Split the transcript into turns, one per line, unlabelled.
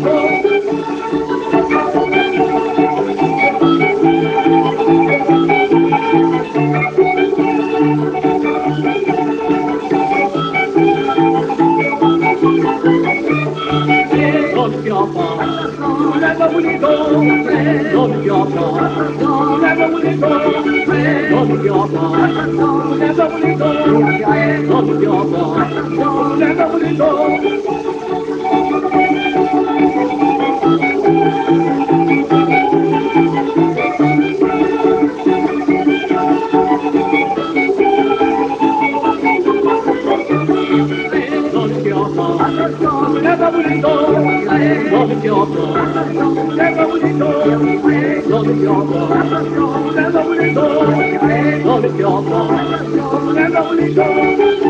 Don't Never will it go, your. Never will it go, your. Never will it go, your. Never will it go. Thank you. Chioto, Neva Bonito, Nove Chioto, Neva Bonito, Nove Chioto, Neva Bonito, Nove Chioto, Neva Bonito,